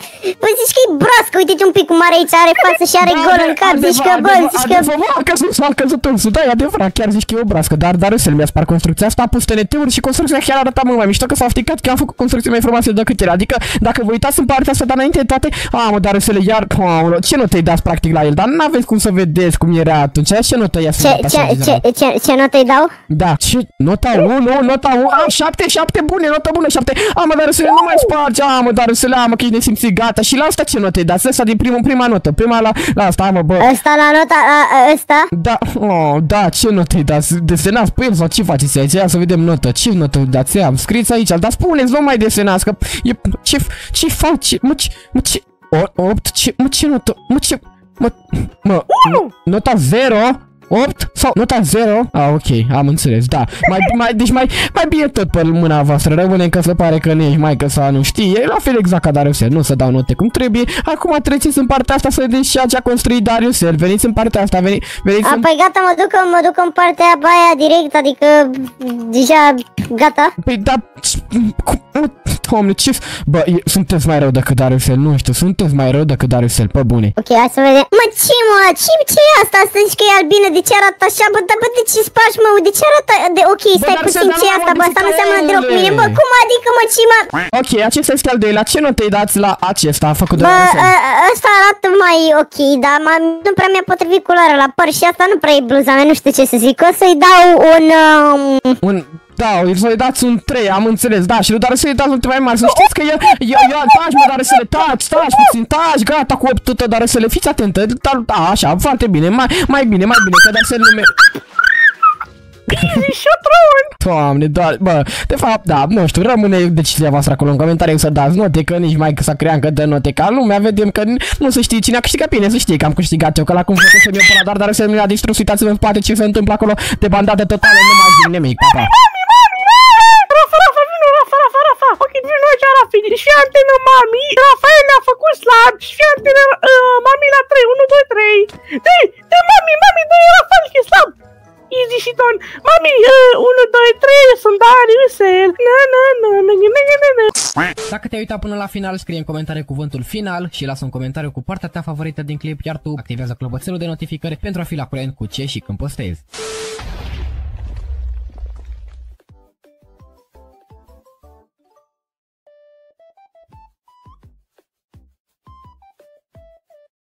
Păi zici că e brască, uite-te un pic cum are aici, are față și are Da, gol în adevăr- cap, zici că bă, adevăr- zici că... Adevăr, a căzut, a căzut ursul, da, e adevărat, chiar zici că e o brască, dar, dar să mi-a spart construcția asta, a pus TNT-uri și construcția chiar arăta mult mai mișto, că s-a ofticat că am făcut construcții mai frumoase decât era, adică dacă vă uitați în partea asta, dar înainte de toate, a, mă, dar să le iar, aolă, ce notă îi dați practic la el, dar n-aveți cum să vedeți cum era atunci, ce notă i-a Ce, ce, ce, ce, ce notă îi dau? Da, ce, nota 1, nota 1, a, 7, 7 bune, nota bună, 7, a, mă, dar să le nu mai spargi, a, mă, dar să le, a, mă, că e nesimțit, gata, și la asta ce notă îi dați, asta din primul, prima notă, prima la, la asta, a, mă, bă, Ăsta la nota, a, a, ăsta? da, oh, da, ce notă îi dați, desenați pe el sau ce faceți aici, ia să vedem notă, ce notă? Îi dați, ia, scrieți aici, dar spuneți, nu mai desenați, că e, ce, ce faci, mă, ce, mă, ce, 8, ce, mă, ce notă, mă, ce, mă, mă, nota 0, 8 sau nota 0? Ah, ok, am înțeles, da. Mai, mai, deci mai, mai bine tot pe mâna voastră. Rămâne că se pare că nu ești mai că să nu știi. E la fel exact ca Dariusel, nu să dau note cum trebuie. Acum treceți în partea asta să vedeți ceea ce a construit Dariusel. Veniți în partea asta, veni, veniți A, în... păi gata, mă duc, mă duc în partea aia direct, adică deja gata. Păi da, cum- Oh, Doamne, ce... Bă, e, sunteți mai rău decât Dariusel, nu știu, sunteți mai rău decât Dariusel, pe bune. Ok, hai să vedem. Mă, ce mă? Ce, ce e asta? Asta zici că e albină, de ce arată așa? Bă, dar bă, de ce spargi, mă? De ce arată? De, ok, stai dar puțin, să dăm ce e la asta? Bă, asta nu seamănă deloc cu mine. Bă, modificările. cum adică, mă, ce mă? Ok, acesta este al doilea. Ce notă îi dați la acesta făcut de Bă, Dariusel? ă- ă- ăsta arată mai ok, dar mai, nu prea mi-a potrivit culoarea la păr și asta nu prea e bluza mea, nu știu ce să zic. O să-i dau un... Um, Un... Da, să-i dați un 3, am înțeles, da, și lui Dariusel îi dați un 3 mai mare, să știți că el, eu, eu, taci, mă, Dariusel, taci, taci, puțin, taci, gata cu 8 Dariusel, fiți atentă, da, da, așa, foarte bine, mai, mai bine, mai bine, că Dariusel nu merge. Easy șotron! Doamne, da, bă, de fapt, da, nu știu, rămâne decizia voastră acolo în comentarii să dați note, că nici mai să crea încă dă note ca lumea, vedem că nu se știe cine a câștigat bine, să știe că am câștigat eu, că la cum făcut să-mi până dar, dar să mi-a distrus, uitați-vă în spate ce se întâmplă acolo, de bandată totală, nu mai zic nimic, pa, pa. Rafa, Rafa! Ok, vino aici, Rafi, și fii antenă, mami! Rafael ne-a făcut slab și fii antenă, uh, mami la 3, 1, 2, 3! Dă-i, dă mami, mami, dă-i Rafael, că e slab! Easy și Don. Mami, uh, 1, 2, 3, sunt Dariusel. Na, na, na, na, na, na, na, na. Dacă te-ai uitat până la final, scrie în comentarii cuvântul final și lasă un comentariu cu partea ta favorită din clip, iar tu activează clopoțelul de notificări pentru a fi la curent cu ce și când postezi.